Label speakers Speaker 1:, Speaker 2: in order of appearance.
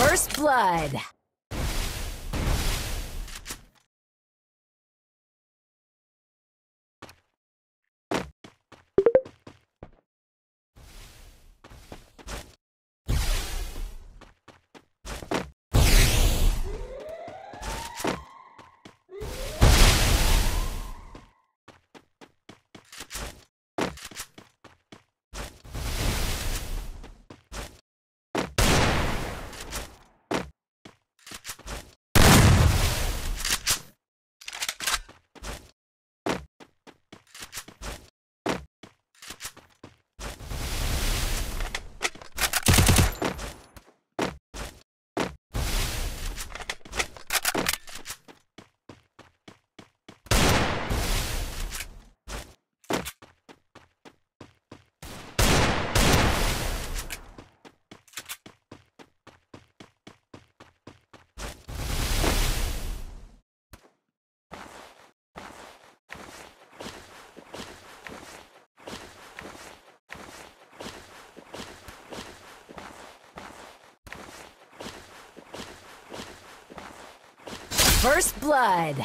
Speaker 1: First Blood. First blood.